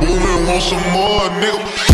booming, want some more, nigga.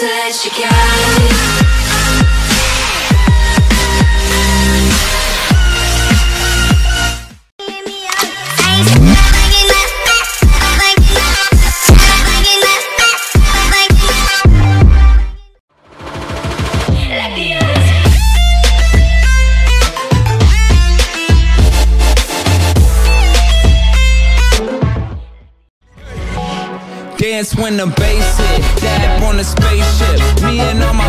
Said you got it. Dance when the bass hit. Dab on the spaceship. Me and all my